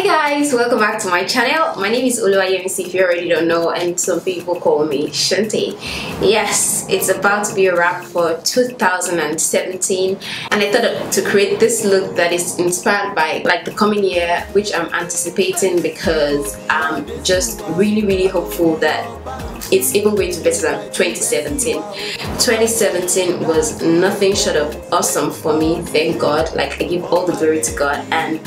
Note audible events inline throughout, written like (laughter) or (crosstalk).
Hi guys, welcome back to my channel. My name is Oluwayemisi if you already don't know and some people call me Shawnté. Yes, it's about to be a wrap for 2017 and I thought to create this look that is inspired by like the coming year which I'm anticipating because I'm just really really hopeful that it's even going to be better than 2017 2017 was nothing short of awesome for me thank god like i give all the glory to god and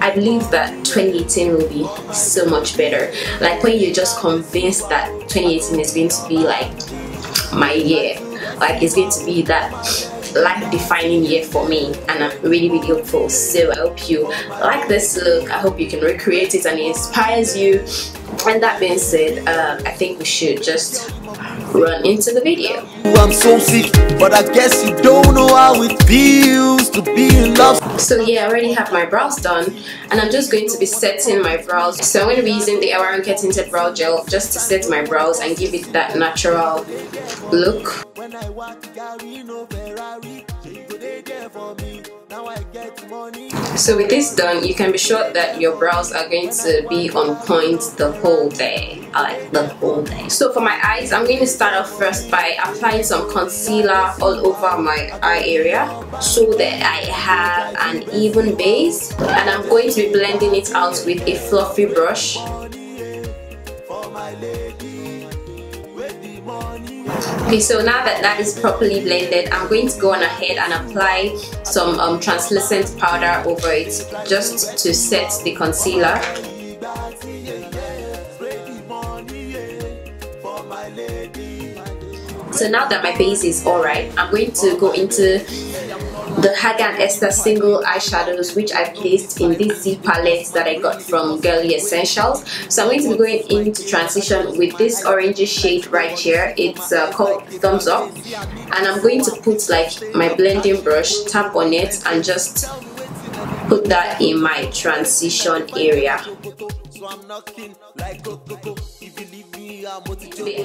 I believe that 2018 will be so much better. Like when you're just convinced that 2018 is going to be like my year, like it's going to be that life defining year for me and I'm really really hopeful so I hope you like this look I hope you can recreate it and it inspires you and that being said uh, I think we should just run into the video. I'm so sick, but I guess you don't know how it feels to be love. So yeah, I already have my brows done and I'm just going to be setting my brows. So I'm going to be using the Ewaronke Tinted Brow Gel just to set my brows and give it that natural look. So with this done, you can be sure that your brows are going to be on point the whole day. I like the whole day. So for my eyes, I'm going to start off first by applying some concealer all over my eye area so that I have an even base. And I'm going to be blending it out with a fluffy brush. Okay, so now that that is properly blended, I'm going to go on ahead and apply some um, translucent powder over it just to set the concealer. So now that my base is alright, I'm going to go into the Hegai and Esther single eyeshadows which I placed in this Z palette that I got from Girly Essentials. So I'm going to be going into transition with this orangey shade right here. It's uh, called Thumbs Up and I'm going to put like my blending brush, tap on it and just put that in my transition area.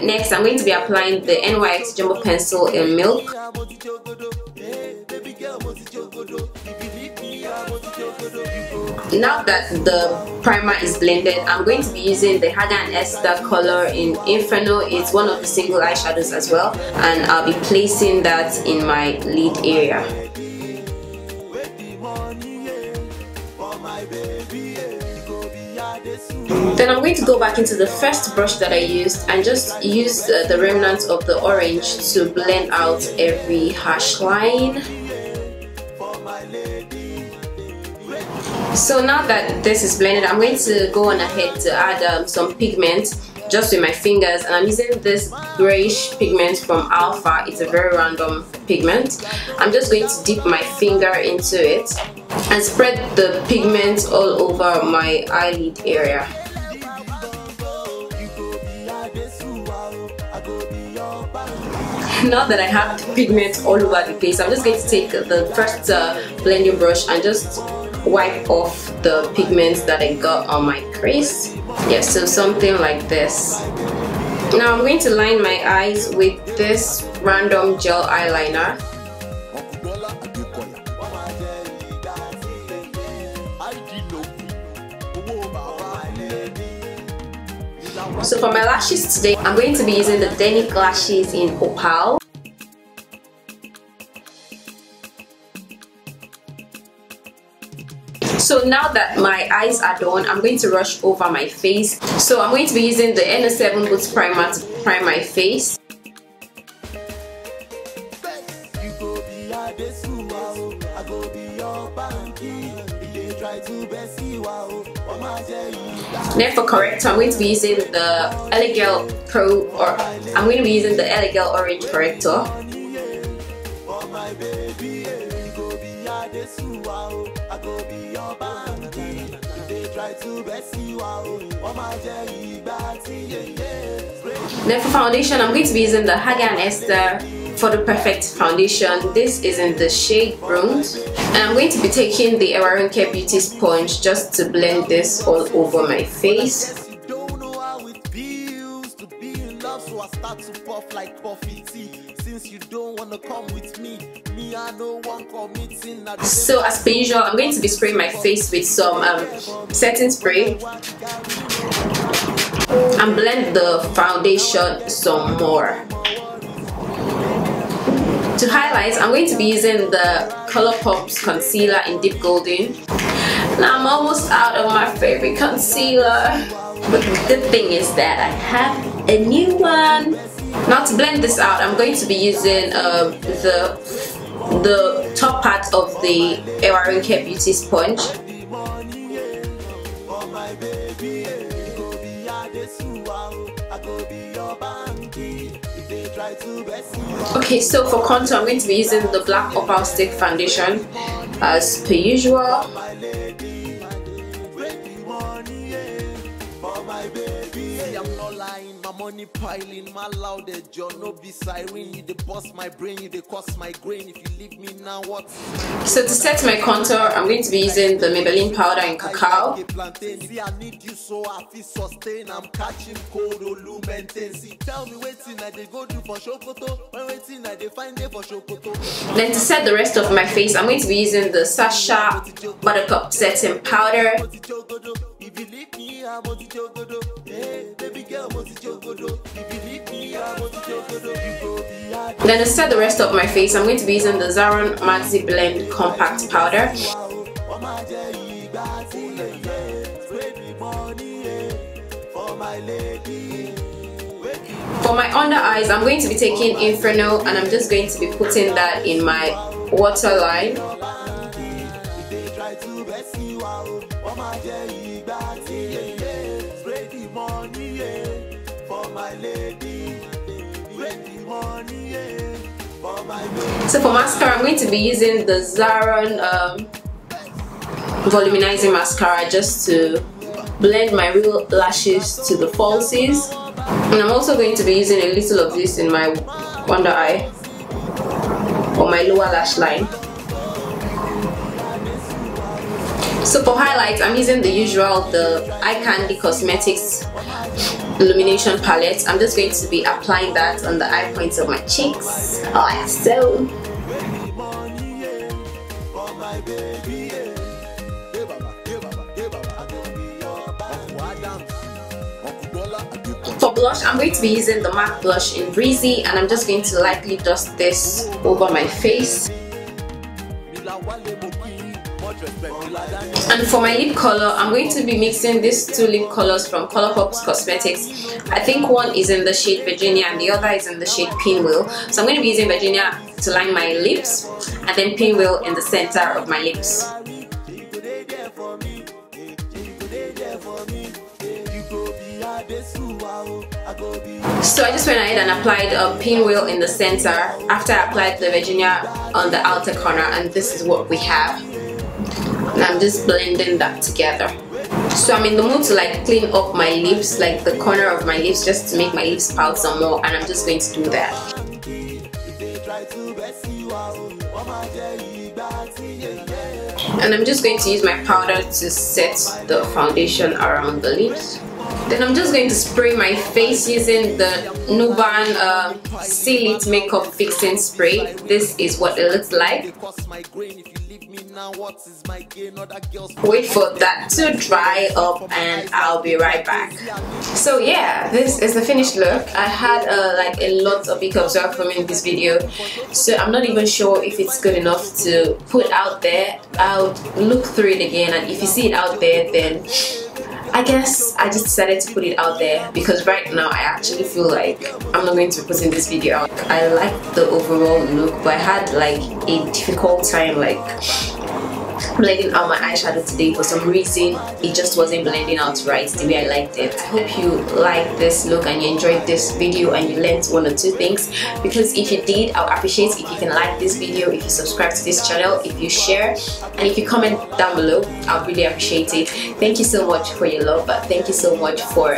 Next, I'm going to be applying the NYX Jumbo Pencil in Milk. Now that the primer is blended, I'm going to be using the Hegai and Esther color in Inferno. It's one of the single eyeshadows as well. And I'll be placing that in my lid area. Then I'm going to go back into the first brush that I used and just use uh, the remnants of the orange to blend out every harsh line. So now that this is blended, I'm going to go on ahead to add um, some pigment just with my fingers and I'm using this grayish pigment from Alpha. It's a very random pigment. I'm just going to dip my finger into it and spread the pigment all over my eyelid area. (laughs) now that I have the pigment all over the place, I'm just going to take the first uh, blending brush and just wipe off the pigments that I got on my crease. Yeah, so something like this. Now I'm going to line my eyes with this random gel eyeliner. So for my lashes today, I'm going to be using the Denique lashes in Opal. So now that my eyes are done, I'm going to rush over my face. So I'm going to be using the NO7 Boost Primer to prime my face. Then for corrector, I'm going to be using the L.A. Girl Pro or I'm going to be using the L.A. Girl Orange Corrector. Then for foundation, I'm going to be using the Hegai and Esther photo perfect foundation. This is in the shade Bronze. And I'm going to be taking the Ewaronke Beauty Sponge just to blend this all over my face. committing. So as per usual, I'm going to be spraying my face with some um, setting spray and blend the foundation some more. To highlight, I'm going to be using the Colourpops concealer in deep golden. Now I'm almost out of my favorite concealer, but the good thing is that I have a new one. Now to blend this out, I'm going to be using um, the the top part of the Ewaronke Beauty sponge. Okay, so for contour, I'm going to be using the Black Opal Stick Foundation as per usual. Money piling, my loud jaw, no be siren. You dey bust my brain, you dey cost my grain. If you leave me now, what? So to set my contour, I'm going to be using the Maybelline powder in cacao. See, I need you so I feel sustain. I'm catching cold, oh, olu maintain. See, tell me waiting, I dey go do for Shokoto. When waiting, I dey find day for Shokoto. Then to set the rest of my face, I'm going to be using the Sacha Buttercup Setting Powder. Then to set the rest of my face, I'm going to be using the Zaron Maxi Blend Compact Powder. For my under eyes, I'm going to be taking Inferno and I'm just going to be putting that in my waterline. So for mascara, I'm going to be using the Zaron um, volumizing mascara just to blend my real lashes to the falsies. And I'm also going to be using a little of this in my under eye or my lower lash line. So for highlights, I'm using the usual, the iCandy Cosmetics illumination palette. I'm just going to be applying that on the eye points of my cheeks. Like so. Blush, I'm going to be using the MAC blush in Breezy and I'm just going to lightly dust this over my face. And for my lip color, I'm going to be mixing these two lip colors from Colourpop Cosmetics. I think one is in the shade Virginia and the other is in the shade Pinwheel. So I'm going to be using Virginia to line my lips and then Pinwheel in the center of my lips. So I just went ahead and applied a pinwheel in the center after I applied the Virginia on the outer corner and this is what we have. And I'm just blending that together. So I'm in the mood to like clean up my lips, like the corner of my lips just to make my lips pout some more and I'm just going to do that. And I'm just going to use my powder to set the foundation around the lips. Then I'm just going to spray my face using the Nuban uh, Seal It Makeup Fixing Spray. This is what it looks like. Wait for that to dry up and I'll be right back. So yeah, this is the finished look. I had uh, like a lot of makeup while filming this video, so I'm not even sure if it's good enough to put out there. I'll look through it again and if you see it out there then I guess I just decided to put it out there because right now I actually feel like I'm not going to be putting this video out. I like the overall look but I had like a difficult time like blending out my eyeshadow today for some reason it just wasn't blending out right the way I liked it. I hope you like this look and you enjoyed this video and you learned one or two things because if you did I'll appreciate if you can like this video, if you subscribe to this channel, if you share and if you comment down below I'll really appreciate it. Thank you so much for your love but thank you so much for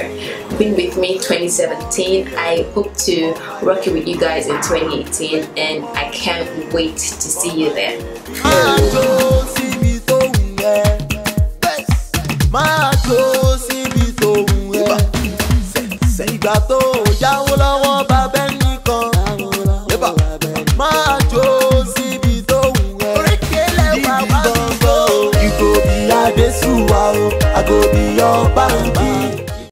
being with me 2017. I hope to rock it with you guys in 2018 and I can't wait to see you there. Jó síbi tó wù ẹ́ ìgbà tó yáwó lọ́wọ́